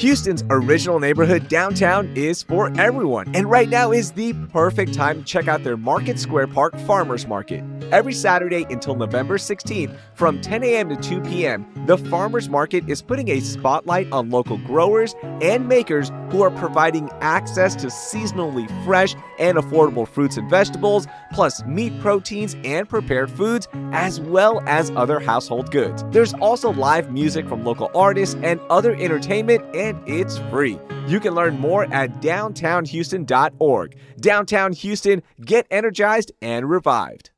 Houston's original neighborhood downtown is for everyone, and right now is the perfect time to check out their Market Square Park Farmers Market. Every Saturday until November 16th from 10 a.m. to 2 p.m., the Farmers Market is putting a spotlight on local growers and makers who are providing access to seasonally fresh and affordable fruits and vegetables, plus meat proteins and prepared foods, as well as other household goods. There's also live music from local artists and other entertainment, and it's free. You can learn more at downtownhouston.org. Downtown Houston, get energized and revived.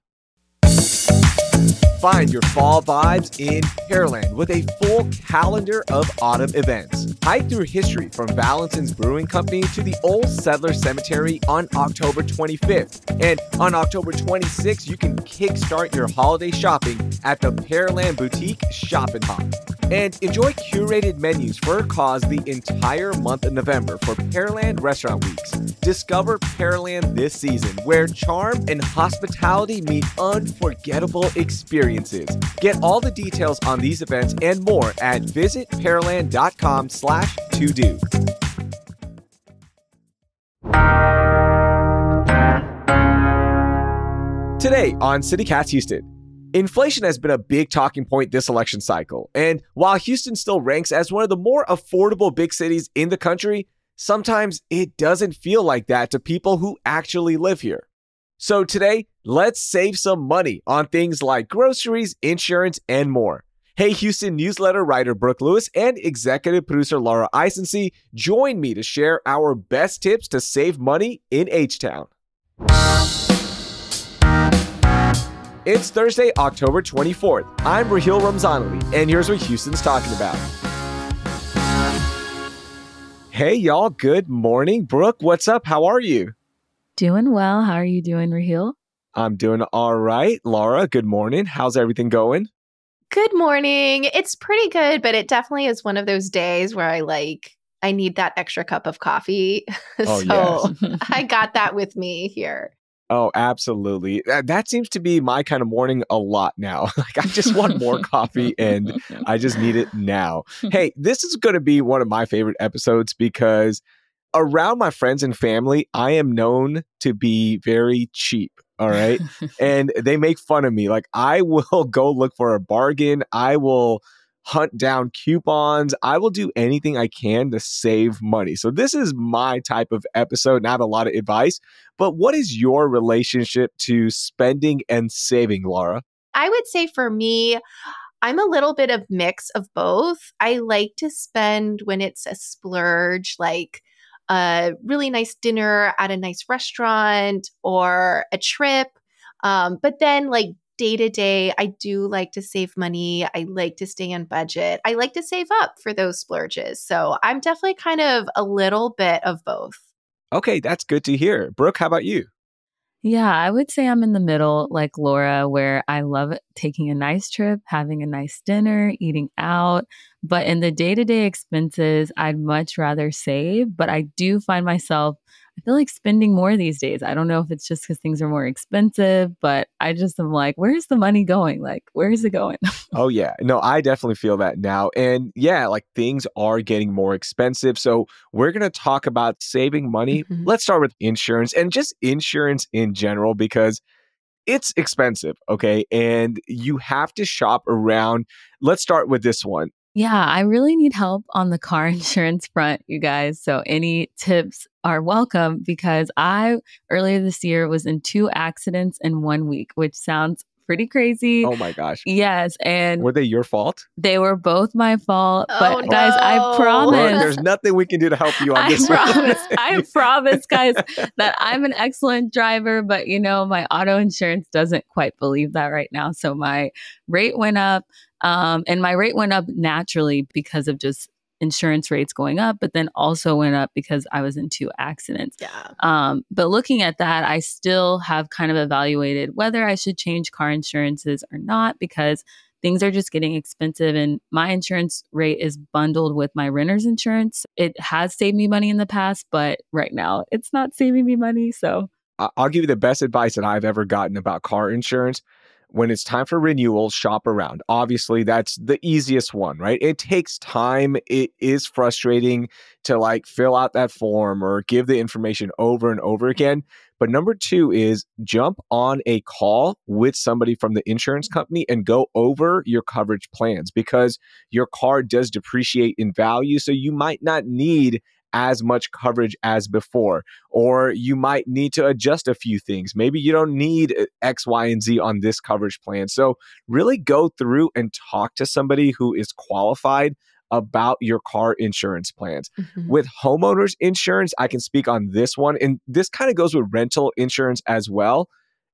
Find your fall vibes in Pearland with a full calendar of autumn events. Hike through history from Valentin's Brewing Company to the Old Settler Cemetery on October 25th. And on October 26th, you can kickstart your holiday shopping at the Pearland Boutique Shop and Hop. And enjoy curated menus for a cause the entire month of November for Pearland Restaurant Weeks. Discover Pearland this season, where charm and hospitality meet unforgettable experiences. Get all the details on these events and more at visitpearland.com slash to do. Today on CityCast Houston, Inflation has been a big talking point this election cycle. And while Houston still ranks as one of the more affordable big cities in the country, sometimes it doesn't feel like that to people who actually live here. So today, let's save some money on things like groceries, insurance, and more. Hey Houston newsletter writer Brooke Lewis and executive producer Laura Isensee join me to share our best tips to save money in H Town. It's Thursday, October 24th. I'm Raheel Ramzanali, and here's what Houston's talking about. Hey, y'all, good morning. Brooke, what's up? How are you? Doing well. How are you doing, Raheel? I'm doing all right. Laura, good morning. How's everything going? Good morning. It's pretty good, but it definitely is one of those days where I like, I need that extra cup of coffee. Oh, so yes. I got that with me here. Oh, absolutely. That, that seems to be my kind of morning a lot now. like I just want more coffee and I just need it now. Hey, this is going to be one of my favorite episodes because around my friends and family, I am known to be very cheap. All right. and they make fun of me. Like I will go look for a bargain. I will hunt down coupons. I will do anything I can to save money. So, this is my type of episode, and I have a lot of advice. But what is your relationship to spending and saving, Laura? I would say for me, I'm a little bit of mix of both. I like to spend when it's a splurge, like a really nice dinner at a nice restaurant or a trip. Um, but then, like day to day, I do like to save money. I like to stay on budget. I like to save up for those splurges. So I'm definitely kind of a little bit of both. Okay, that's good to hear. Brooke, how about you? Yeah, I would say I'm in the middle, like Laura, where I love taking a nice trip, having a nice dinner, eating out. But in the day to day expenses, I'd much rather save. But I do find myself I feel like spending more these days. I don't know if it's just because things are more expensive, but I just am like, where's the money going? Like, where is it going? oh, yeah. No, I definitely feel that now. And yeah, like things are getting more expensive. So we're going to talk about saving money. Mm-hmm. Let's start with insurance and just insurance in general because it's expensive. Okay. And you have to shop around. Let's start with this one yeah, I really need help on the car insurance front, you guys. So any tips are welcome because I earlier this year was in two accidents in one week, which sounds pretty crazy. Oh my gosh. Yes. And were they your fault? They were both my fault. Oh, but guys, I promise. there's nothing we can do to help you on this. I promise. I promise, guys, that I'm an excellent driver, but you know, my auto insurance doesn't quite believe that right now. So my rate went up. Um, and my rate went up naturally because of just insurance rates going up, but then also went up because I was in two accidents. Yeah. Um, but looking at that, I still have kind of evaluated whether I should change car insurances or not because things are just getting expensive and my insurance rate is bundled with my renter's insurance. It has saved me money in the past, but right now it's not saving me money. So I'll give you the best advice that I've ever gotten about car insurance when it's time for renewal, shop around. Obviously, that's the easiest one, right? It takes time. It is frustrating to like fill out that form or give the information over and over again. But number two is jump on a call with somebody from the insurance company and go over your coverage plans because your car does depreciate in value. So you might not need as much coverage as before. Or you might need to adjust a few things. Maybe you don't need uh, X, Y, and Z on this coverage plan. So, really go through and talk to somebody who is qualified about your car insurance plans. Mm-hmm. With homeowners insurance, I can speak on this one. And this kind of goes with rental insurance as well.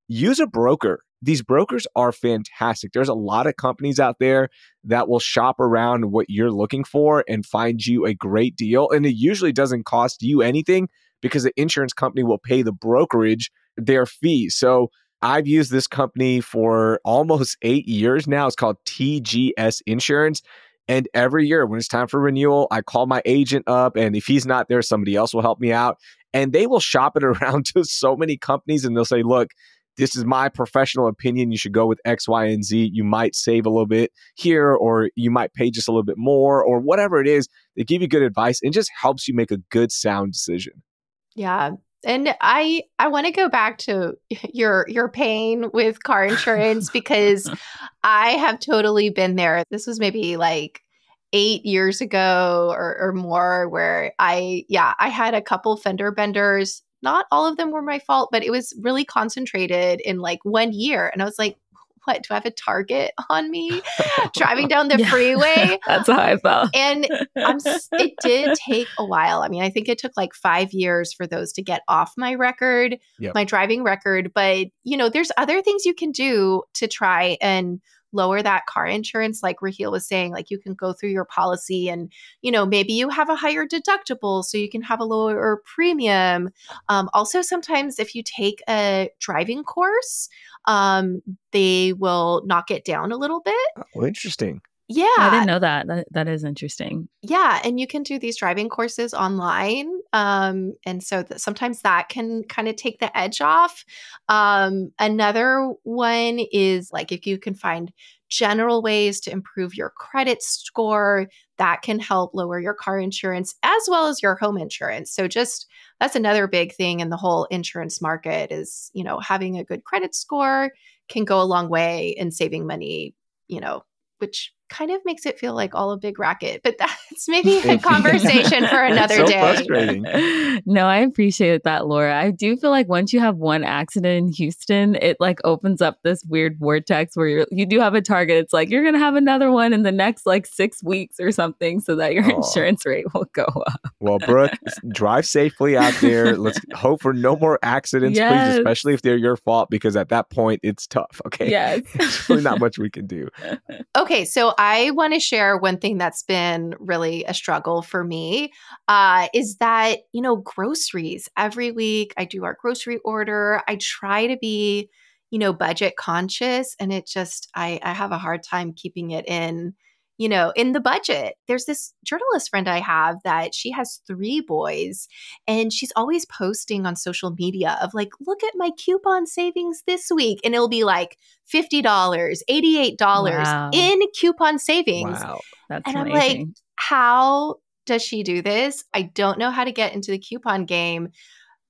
Use a broker these brokers are fantastic. There's a lot of companies out there that will shop around what you're looking for and find you a great deal. And it usually doesn't cost you anything because the insurance company will pay the brokerage their fee. So I've used this company for almost eight years now. It's called TGS Insurance. And every year when it's time for renewal, I call my agent up. And if he's not there, somebody else will help me out. And they will shop it around to so many companies and they'll say, look, this is my professional opinion. You should go with X, Y, and Z. You might save a little bit here, or you might pay just a little bit more, or whatever it is. They give you good advice and just helps you make a good, sound decision. Yeah. And I I want to go back to your your pain with car insurance because I have totally been there. This was maybe like eight years ago or, or more where I yeah, I had a couple fender benders not all of them were my fault, but it was really concentrated in like one year. And I was like, what do I have a target on me driving down the yeah. freeway? That's how I felt. And I'm, it did take a while. I mean, I think it took like five years for those to get off my record, yep. my driving record. But, you know, there's other things you can do to try and lower that car insurance like raheel was saying like you can go through your policy and you know maybe you have a higher deductible so you can have a lower premium. Um, also sometimes if you take a driving course um, they will knock it down a little bit. Oh interesting yeah. I didn't know that. That that is interesting. Yeah, and you can do these driving courses online. Um and so that sometimes that can kind of take the edge off. Um another one is like if you can find general ways to improve your credit score that can help lower your car insurance as well as your home insurance. So just that's another big thing in the whole insurance market is, you know, having a good credit score can go a long way in saving money, you know, which kind of makes it feel like all a big racket. But that's maybe a conversation for another so day. Frustrating. No, I appreciate that, Laura. I do feel like once you have one accident in Houston, it like opens up this weird vortex where you you do have a target. It's like you're gonna have another one in the next like six weeks or something, so that your oh. insurance rate will go up. Well, Brooke, drive safely out there. Let's hope for no more accidents, yes. please, especially if they're your fault, because at that point it's tough. Okay. Yes. There's really not much we can do. Okay, so I want to share one thing that's been really a struggle for me uh, is that, you know, groceries. Every week I do our grocery order. I try to be, you know, budget conscious and it just, I, I have a hard time keeping it in you know, in the budget. There's this journalist friend I have that she has three boys and she's always posting on social media of like, look at my coupon savings this week. And it'll be like $50, $88 wow. in coupon savings. Wow. That's and amazing. I'm like, how does she do this? I don't know how to get into the coupon game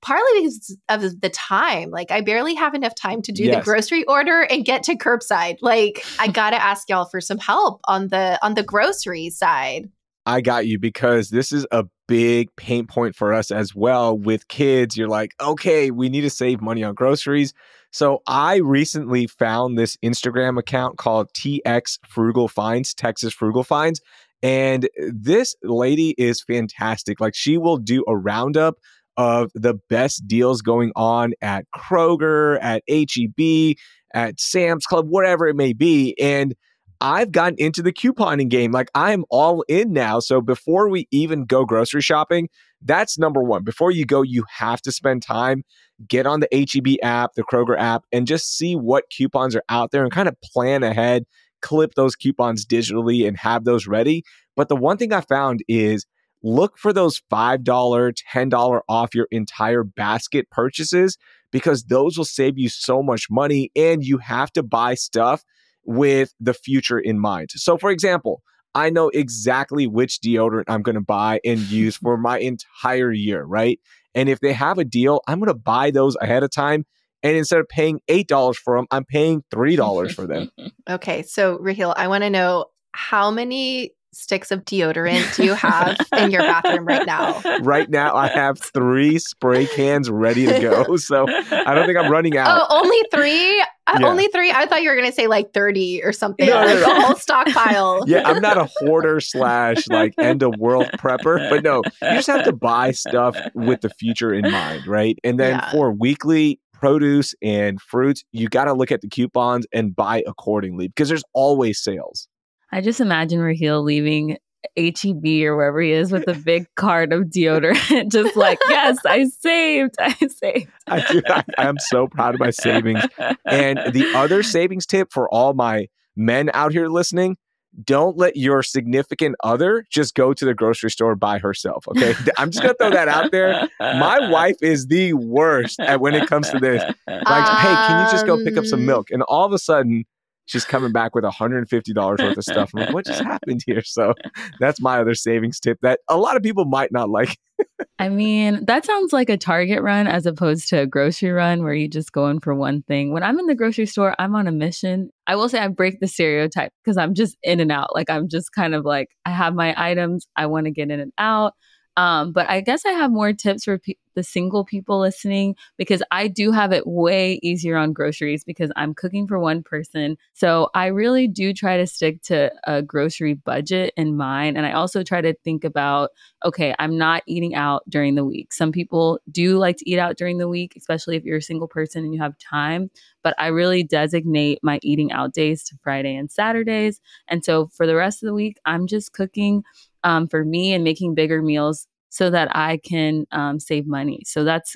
partly because of the time. Like I barely have enough time to do yes. the grocery order and get to curbside. Like I got to ask y'all for some help on the on the grocery side. I got you because this is a big pain point for us as well with kids. You're like, "Okay, we need to save money on groceries." So I recently found this Instagram account called TX Frugal Finds, Texas Frugal Finds, and this lady is fantastic. Like she will do a roundup of the best deals going on at Kroger, at HEB, at Sam's Club, whatever it may be. And I've gotten into the couponing game. Like I'm all in now. So before we even go grocery shopping, that's number one. Before you go, you have to spend time, get on the HEB app, the Kroger app, and just see what coupons are out there and kind of plan ahead, clip those coupons digitally and have those ready. But the one thing I found is look for those $5, $10 off your entire basket purchases because those will save you so much money and you have to buy stuff with the future in mind. So, for example, I know exactly which deodorant I'm going to buy and use for my entire year, right? And if they have a deal, I'm going to buy those ahead of time. And instead of paying $8 for them, I'm paying $3 for them. okay. So, Raheel, I want to know how many sticks of deodorant do you have in your bathroom right now? Right now, I have three spray cans ready to go. So I don't think I'm running out. Oh, only three? Uh, yeah. Only three? I thought you were going to say like 30 or something. No, like no, no. a whole stockpile. yeah, I'm not a hoarder slash like end of world prepper, but no, you just have to buy stuff with the future in mind, right? And then yeah. for weekly produce and fruits, you got to look at the coupons and buy accordingly because there's always sales. I just imagine Raheel leaving HEB or wherever he is with a big cart of deodorant, just like, yes, I saved, I saved. I do. I, I'm so proud of my savings. And the other savings tip for all my men out here listening don't let your significant other just go to the grocery store by herself. Okay. I'm just going to throw that out there. My wife is the worst at when it comes to this. Like, um, hey, can you just go pick up some um, milk? And all of a sudden, she's coming back with $150 worth of stuff. I'm like, what just happened here? So that's my other savings tip that a lot of people might not like. I mean, that sounds like a Target run as opposed to a grocery run where you just go in for one thing. When I'm in the grocery store, I'm on a mission. I will say I break the stereotype because I'm just in and out. Like I'm just kind of like, I have my items, I want to get in and out. Um, but I guess I have more tips for pe- the single people listening because I do have it way easier on groceries because I'm cooking for one person. So I really do try to stick to a grocery budget in mind. And I also try to think about okay, I'm not eating out during the week. Some people do like to eat out during the week, especially if you're a single person and you have time. But I really designate my eating out days to Friday and Saturdays. And so for the rest of the week, I'm just cooking um, for me and making bigger meals so that I can um, save money. So that's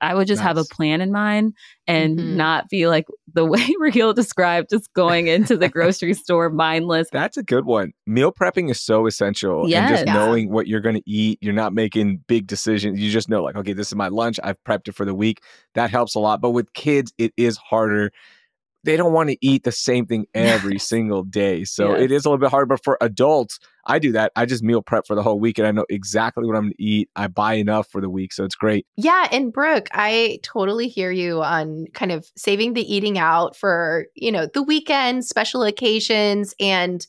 I would just nice. have a plan in mind and mm-hmm. not be like the way Raheel described, just going into the grocery store mindless. That's a good one. Meal prepping is so essential. Yes. And just yeah. knowing what you're going to eat, you're not making big decisions. You just know, like, okay, this is my lunch. I've prepped it for the week. That helps a lot. But with kids, it is harder they don't want to eat the same thing every single day. So it is a little bit hard. But for adults, I do that. I just meal prep for the whole week and I know exactly what I'm going to eat. I buy enough for the week. So it's great. Yeah. And Brooke, I totally hear you on kind of saving the eating out for, you know, the weekend, special occasions. And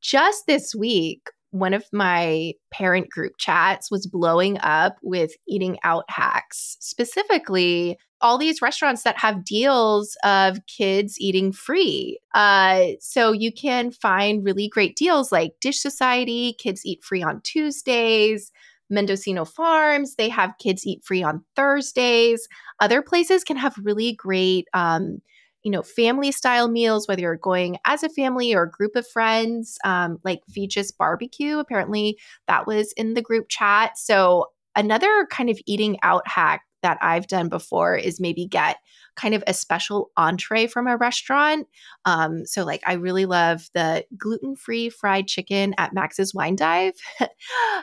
just this week, one of my parent group chats was blowing up with eating out hacks, specifically all these restaurants that have deals of kids eating free. Uh, so you can find really great deals like Dish Society, kids eat free on Tuesdays. Mendocino Farms, they have kids eat free on Thursdays. Other places can have really great um, you know, family style meals, whether you're going as a family or a group of friends, um, like Feges Barbecue. Apparently, that was in the group chat. So, another kind of eating out hack that I've done before is maybe get kind of a special entree from a restaurant. Um, so, like, I really love the gluten free fried chicken at Max's Wine Dive.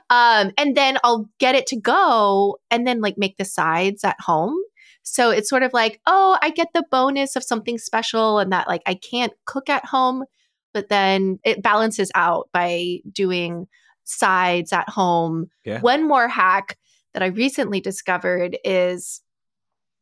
um, and then I'll get it to go and then, like, make the sides at home. So it's sort of like, oh, I get the bonus of something special and that like I can't cook at home, but then it balances out by doing sides at home. Yeah. One more hack that I recently discovered is,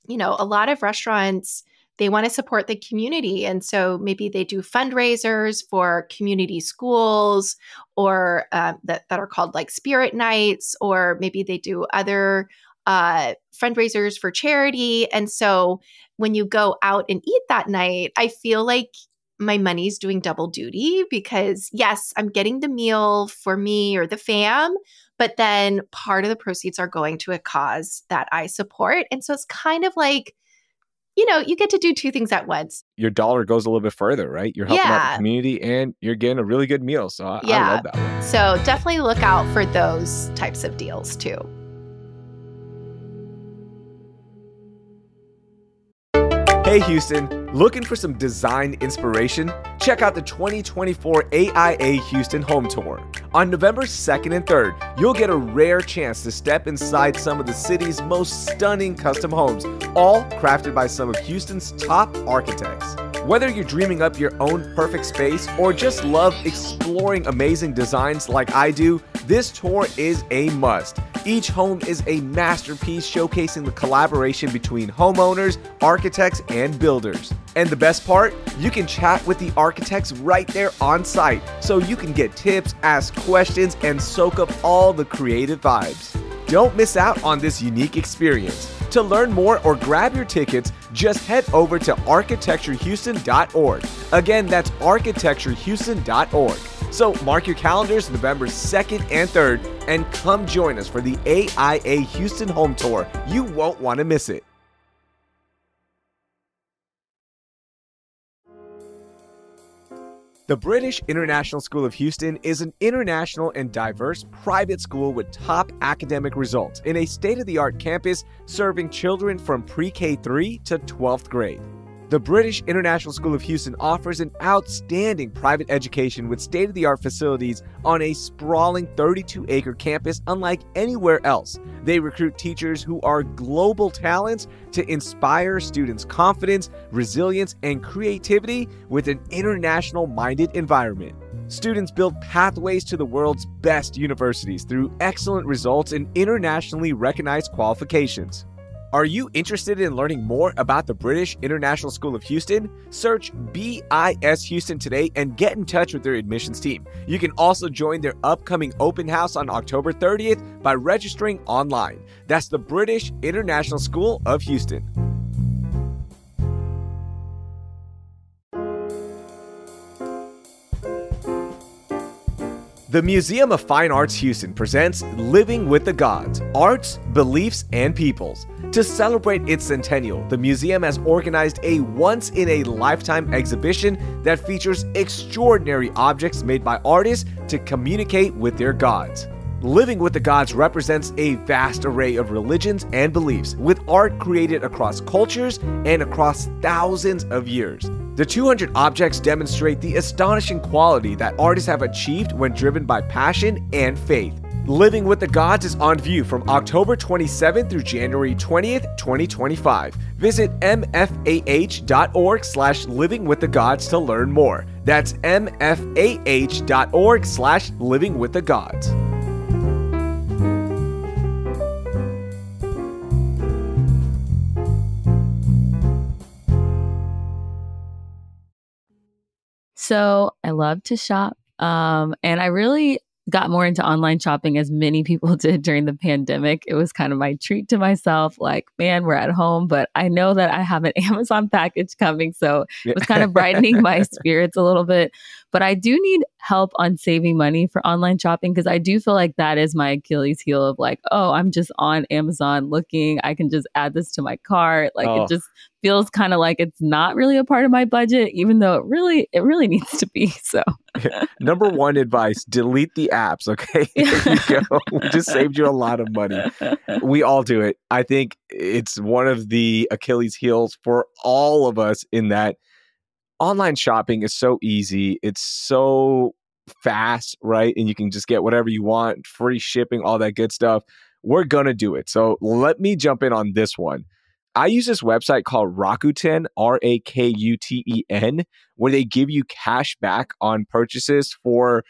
you know, a lot of restaurants they want to support the community. And so maybe they do fundraisers for community schools or uh, that, that are called like spirit nights, or maybe they do other uh, fundraisers for charity. And so when you go out and eat that night, I feel like my money's doing double duty because, yes, I'm getting the meal for me or the fam, but then part of the proceeds are going to a cause that I support. And so it's kind of like, you know, you get to do two things at once. Your dollar goes a little bit further, right? You're helping yeah. out the community and you're getting a really good meal. So I, yeah. I love that one. So definitely look out for those types of deals too. Hey Houston, looking for some design inspiration? Check out the 2024 AIA Houston Home Tour. On November 2nd and 3rd, you'll get a rare chance to step inside some of the city's most stunning custom homes, all crafted by some of Houston's top architects. Whether you're dreaming up your own perfect space or just love exploring amazing designs like I do, this tour is a must. Each home is a masterpiece showcasing the collaboration between homeowners, architects, and builders. And the best part, you can chat with the architects right there on site so you can get tips, ask questions, and soak up all the creative vibes. Don't miss out on this unique experience. To learn more or grab your tickets, just head over to architecturehouston.org. Again, that's architecturehouston.org. So mark your calendars November 2nd and 3rd and come join us for the AIA Houston Home Tour. You won't want to miss it. The British International School of Houston is an international and diverse private school with top academic results in a state of the art campus serving children from pre K 3 to 12th grade. The British International School of Houston offers an outstanding private education with state of the art facilities on a sprawling 32 acre campus unlike anywhere else. They recruit teachers who are global talents to inspire students' confidence, resilience, and creativity with an international minded environment. Students build pathways to the world's best universities through excellent results and internationally recognized qualifications. Are you interested in learning more about the British International School of Houston? Search BIS Houston today and get in touch with their admissions team. You can also join their upcoming open house on October 30th by registering online. That's the British International School of Houston. The Museum of Fine Arts Houston presents Living with the Gods Arts, Beliefs, and Peoples. To celebrate its centennial, the museum has organized a once in a lifetime exhibition that features extraordinary objects made by artists to communicate with their gods. Living with the Gods represents a vast array of religions and beliefs, with art created across cultures and across thousands of years. The 200 objects demonstrate the astonishing quality that artists have achieved when driven by passion and faith. Living with the Gods is on view from October 27th through January 20th, 2025. Visit mfah.org slash living with the gods to learn more. That's mfah.org slash living with the gods. So I love to shop. Um, and I really got more into online shopping as many people did during the pandemic. It was kind of my treat to myself. Like, man, we're at home, but I know that I have an Amazon package coming. So it was kind of brightening my spirits a little bit. But I do need help on saving money for online shopping because I do feel like that is my Achilles heel of like, oh, I'm just on Amazon looking. I can just add this to my cart. Like oh. it just feels kind of like it's not really a part of my budget, even though it really it really needs to be. So number one advice, delete the apps. Okay. there you go. we just saved you a lot of money. We all do it. I think it's one of the Achilles heels for all of us in that online shopping is so easy. It's so fast, right? And you can just get whatever you want, free shipping, all that good stuff. We're going to do it. So let me jump in on this one. I use this website called Rakuten, R A K U T E N, where they give you cash back on purchases for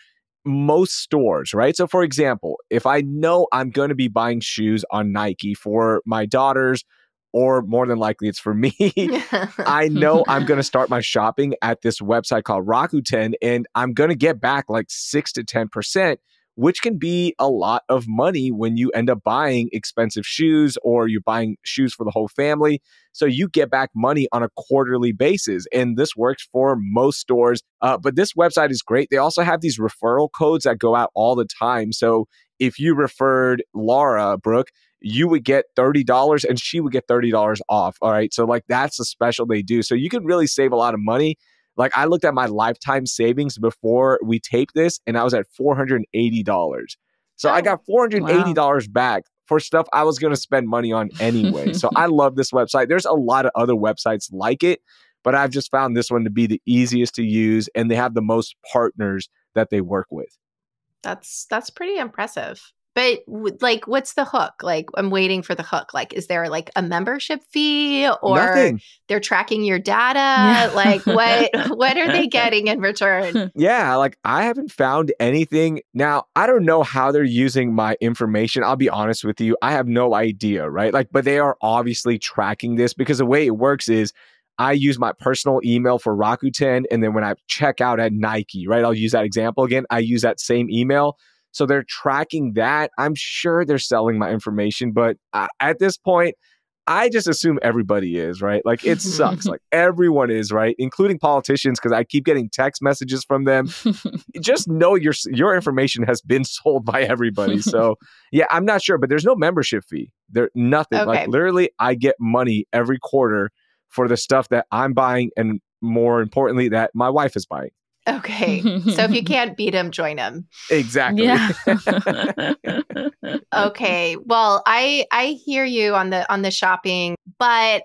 most stores, right? So, for example, if I know I'm going to be buying shoes on Nike for my daughters or more than likely it's for me. I know I'm going to start my shopping at this website called Rakuten and I'm going to get back like 6 to 10%, which can be a lot of money when you end up buying expensive shoes or you're buying shoes for the whole family. So you get back money on a quarterly basis. And this works for most stores. Uh, but this website is great. They also have these referral codes that go out all the time. So if you referred Laura Brooke, you would get $30 and she would get $30 off. All right. So, like, that's a special they do. So, you can really save a lot of money. Like, I looked at my lifetime savings before we taped this and I was at $480. So, oh, I got $480 wow. back for stuff I was going to spend money on anyway. so I love this website. There's a lot of other websites like it, but I've just found this one to be the easiest to use and they have the most partners that they work with. That's that's pretty impressive. But like, what's the hook? Like, I'm waiting for the hook. Like, is there like a membership fee, or Nothing. they're tracking your data? Yeah. Like, what what are they getting in return? Yeah, like I haven't found anything. Now, I don't know how they're using my information. I'll be honest with you, I have no idea, right? Like, but they are obviously tracking this because the way it works is. I use my personal email for Rakuten. And then when I check out at Nike, right, I'll use that example again. I use that same email. So they're tracking that. I'm sure they're selling my information, but uh, at this point, I just assume everybody is, right? Like it sucks. like everyone is, right? Including politicians because I keep getting text messages from them. just know your your information has been sold by everybody. So, yeah, I'm not sure, but there's no membership fee. There nothing. Okay. Like literally I get money every quarter for the stuff that I'm buying and more importantly that my wife is buying. Okay. so if you can't beat him, join him. Exactly. Yeah. okay. Well, I I hear you on the on the shopping, but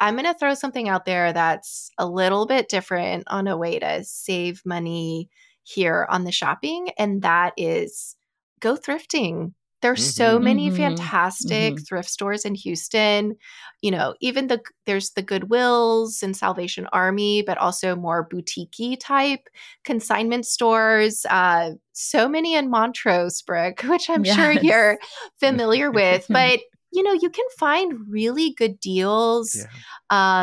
I'm going to throw something out there that's a little bit different on a way to save money here on the shopping and that is go thrifting. There's mm-hmm. so many mm-hmm. fantastic mm-hmm. thrift stores in Houston. You know, even the there's the Goodwills and Salvation Army, but also more boutiquey type consignment stores. Uh, so many in Montrose, Brooke, which I'm yes. sure you're familiar with. But you know, you can find really good deals. Yeah.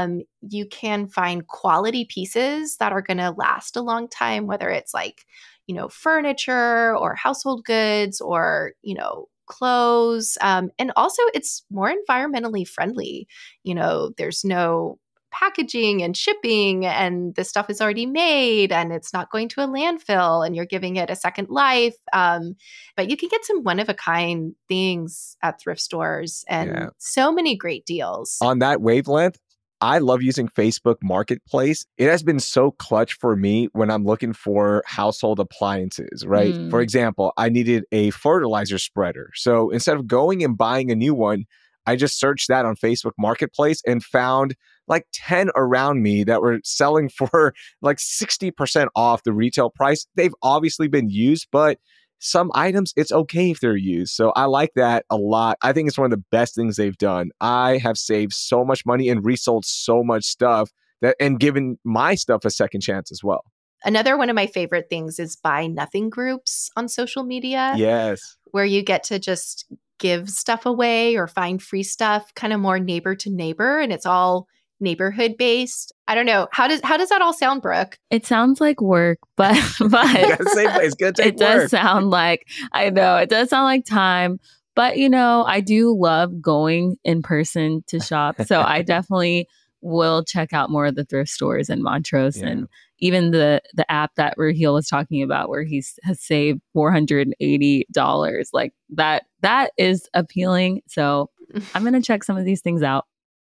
Um, you can find quality pieces that are going to last a long time, whether it's like you know, furniture or household goods or, you know, clothes. Um, and also, it's more environmentally friendly. You know, there's no packaging and shipping, and the stuff is already made and it's not going to a landfill and you're giving it a second life. Um, but you can get some one of a kind things at thrift stores and yeah. so many great deals. On that wavelength, I love using Facebook Marketplace. It has been so clutch for me when I'm looking for household appliances, right? Mm. For example, I needed a fertilizer spreader. So instead of going and buying a new one, I just searched that on Facebook Marketplace and found like 10 around me that were selling for like 60% off the retail price. They've obviously been used, but some items it's okay if they're used. So I like that a lot. I think it's one of the best things they've done. I have saved so much money and resold so much stuff that and given my stuff a second chance as well. Another one of my favorite things is buy nothing groups on social media. Yes. Where you get to just give stuff away or find free stuff kind of more neighbor to neighbor and it's all neighborhood based. I don't know. How does how does that all sound, Brooke? It sounds like work, but but it's gonna take it does sound like I know it does sound like time. But you know, I do love going in person to shop. So I definitely will check out more of the thrift stores in Montrose yeah. and even the the app that Raheel was talking about where he has saved four hundred and eighty dollars. Like that that is appealing. So I'm gonna check some of these things out.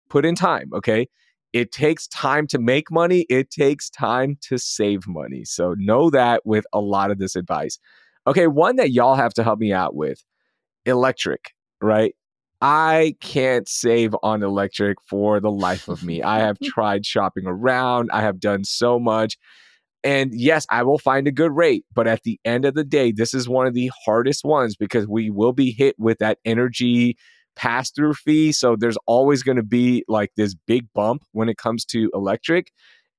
Put in time, okay? It takes time to make money, it takes time to save money. So know that with a lot of this advice. Okay, one that y'all have to help me out with electric, right? I can't save on electric for the life of me. I have tried shopping around, I have done so much. And yes, I will find a good rate, but at the end of the day, this is one of the hardest ones because we will be hit with that energy pass through fee. So there's always going to be like this big bump when it comes to electric.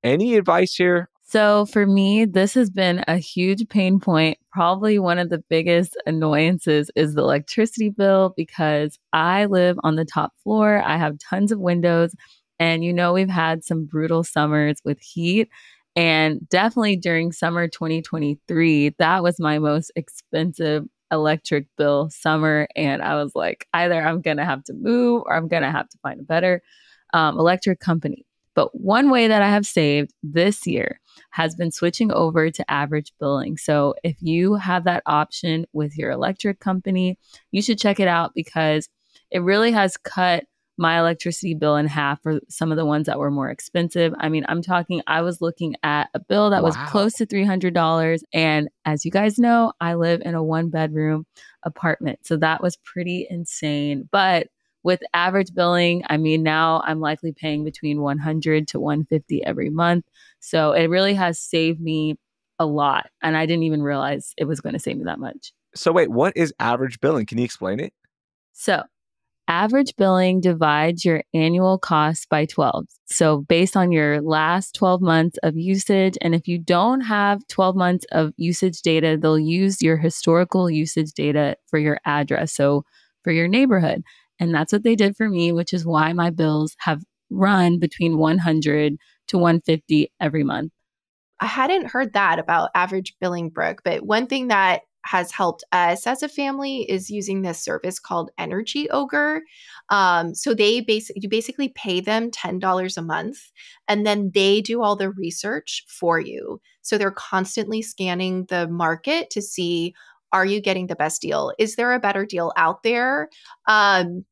Any advice here? So for me, this has been a huge pain point. Probably one of the biggest annoyances is the electricity bill because I live on the top floor. I have tons of windows. And you know, we've had some brutal summers with heat. And definitely during summer 2023, that was my most expensive electric bill summer. And I was like, either I'm going to have to move or I'm going to have to find a better um, electric company. But one way that I have saved this year has been switching over to average billing. So if you have that option with your electric company, you should check it out because it really has cut my electricity bill in half for some of the ones that were more expensive. I mean, I'm talking, I was looking at a bill that wow. was close to $300. And as you guys know, I live in a one bedroom apartment. So that was pretty insane. But with average billing, I mean, now I'm likely paying between 100 to 150 every month. So it really has saved me a lot. And I didn't even realize it was going to save me that much. So, wait, what is average billing? Can you explain it? So, average billing divides your annual cost by 12. So, based on your last 12 months of usage, and if you don't have 12 months of usage data, they'll use your historical usage data for your address. So, for your neighborhood. And that's what they did for me, which is why my bills have run between 100 to 150 every month. I hadn't heard that about average billing, Brooke, but one thing that has helped us as a family is using this service called Energy Ogre. Um, so they basically you basically pay them ten dollars a month, and then they do all the research for you. So they're constantly scanning the market to see are you getting the best deal? Is there a better deal out there? Um,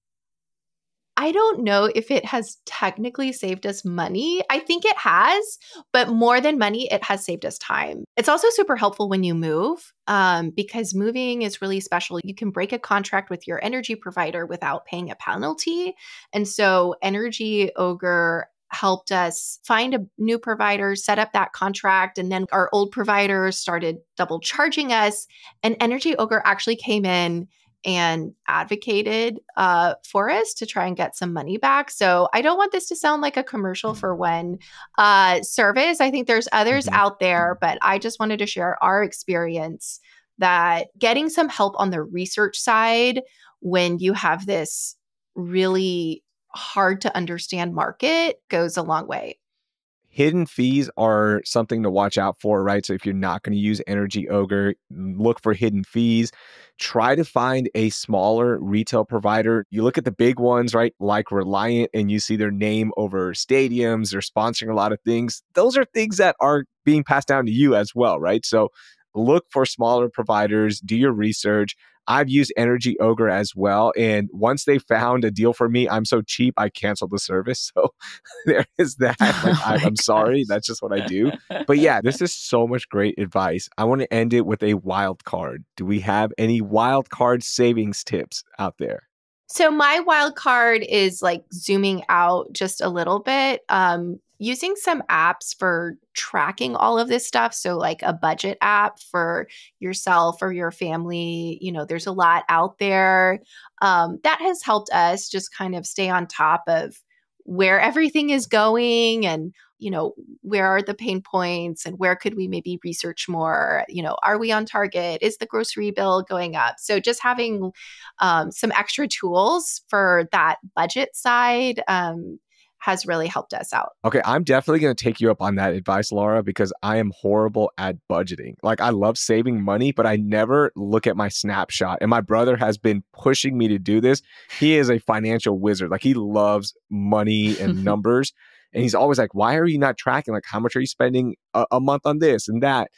I don't know if it has technically saved us money. I think it has, but more than money, it has saved us time. It's also super helpful when you move um, because moving is really special. You can break a contract with your energy provider without paying a penalty. And so, Energy Ogre helped us find a new provider, set up that contract, and then our old provider started double charging us. And Energy Ogre actually came in and advocated uh, for us to try and get some money back. So I don't want this to sound like a commercial for one uh, service. I think there's others mm-hmm. out there, but I just wanted to share our experience that getting some help on the research side when you have this really hard to understand market goes a long way hidden fees are something to watch out for, right? So if you're not going to use Energy Ogre, mm, look for hidden fees. Try to find a smaller retail provider. You look at the big ones, right? Like Reliant, and you see their name over stadiums, they're sponsoring a lot of things. Those are things that are being passed down to you as well, right? So look for smaller providers, do your research. I've used Energy Ogre as well. And once they found a deal for me, I'm so cheap, I canceled the service. So there is that. Like, oh I, am sorry. That's just what I do. But yeah, this is so much great advice. I want to end it with a wild card. Do we have any wild card savings tips out there? So my wild card is like zooming out just a little bit. Um, using some apps for tracking all of this stuff. So, like a budget app for yourself or your family, you know, there's a lot out there. Um, that has helped us just kind of stay on top of where everything is going and you know where are the pain points and where could we maybe research more you know are we on target is the grocery bill going up so just having um, some extra tools for that budget side um, has really helped us out. Okay, I'm definitely going to take you up on that advice, Laura, because I am horrible at budgeting. Like, I love saving money, but I never look at my snapshot. And my brother has been pushing me to do this. He is a financial wizard. Like, he loves money and numbers. And he's always like, why are you not tracking? Like, how much are you spending a, a month on this and that?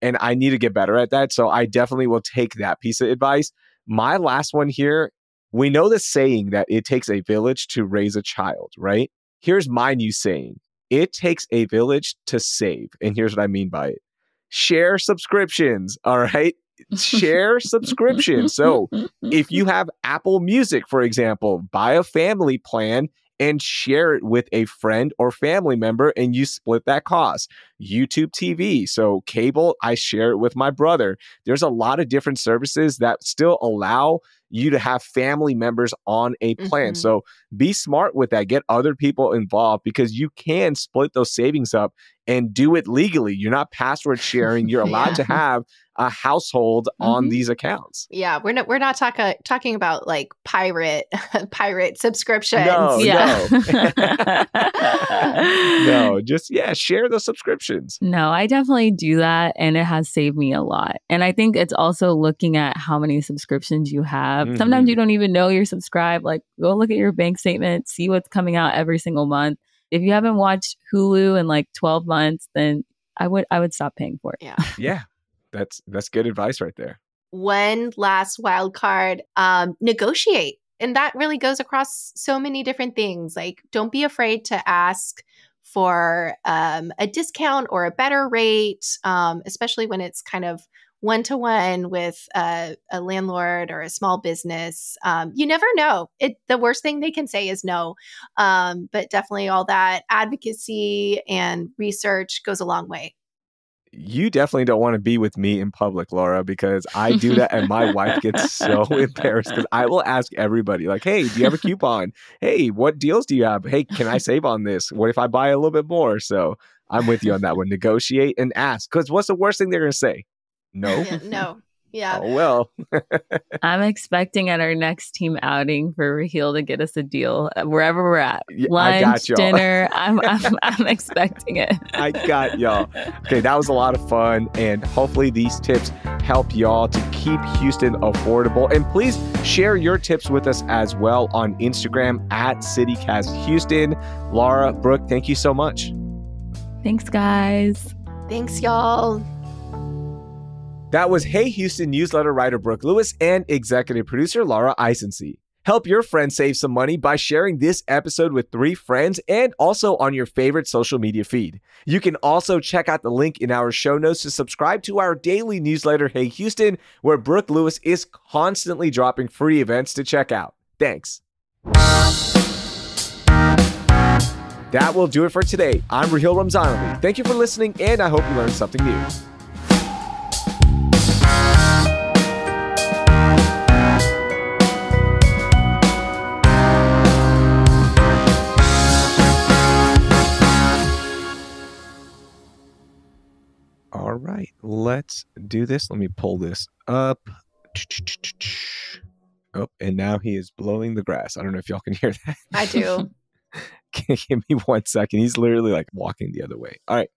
And I need to get better at that. So I definitely will take that piece of advice. My last one here we know the saying that it takes a village to raise a child, right? Here's my new saying it takes a village to save. And here's what I mean by it share subscriptions. All right. Share subscriptions. So if you have Apple Music, for example, buy a family plan and share it with a friend or family member and you split that cost. YouTube TV, so cable, I share it with my brother. There's a lot of different services that still allow you to have family members on a plan. Mm-hmm. So be smart with that. Get other people involved because you can split those savings up and do it legally. You're not password sharing. You're allowed yeah. to have a household mm-hmm. on these accounts. Yeah, we're not we're not talking talking about like pirate pirate subscriptions. No, yeah. no. no, just yeah, share the subscriptions. No, I definitely do that and it has saved me a lot. And I think it's also looking at how many subscriptions you have. Mm-hmm. Sometimes you don't even know you're subscribed. Like go look at your bank statement, see what's coming out every single month. If you haven't watched Hulu in like 12 months, then I would I would stop paying for it. Yeah. yeah that's that's good advice right there. One last wild card: um, negotiate. and that really goes across so many different things. Like, don't be afraid to ask for um, a discount or a better rate, um, especially when it's kind of one to one with a, a, landlord or a small business. Um, you never know. It the worst thing they can say is no, um, but definitely all that advocacy and research goes a long way you definitely don't want to be with me in public, Laura, because I do that and my wife gets so embarrassed because I will ask everybody, like, hey, do you have a coupon? Hey, what deals do you have? Hey, can I save on this? What if I buy a little bit more? So I'm with you on that one. Negotiate and ask. Because what's the worst thing they're going to say? No. Yeah, no. Yeah. Oh, well. I'm expecting at our next team outing for Raheel to get us a deal wherever we're at. Yeah, Lunch, dinner. I'm, I'm, I'm expecting it. I got y'all. Okay, that was a lot of fun. And hopefully these tips help y'all to keep Houston affordable. And please share your tips with us as well on Instagram at CityCast Houston. Laura, Brooke, thank you so much. Thanks, guys. Thanks, y'all. That was Hey Houston newsletter writer Brooke Lewis and executive producer Laura Isensee. Help your friends save some money by sharing this episode with three friends and also on your favorite social media feed. You can also check out the link in our show notes to subscribe to our daily newsletter, Hey Houston, where Brooke Lewis is constantly dropping free events to check out. Thanks. That will do it for today. I'm Raheel Ramzanali. Thank you for listening, and I hope you learned something new. Right, let's do this. Let me pull this up. Oh, and now he is blowing the grass. I don't know if y'all can hear that. I do. Give me one second. He's literally like walking the other way. All right.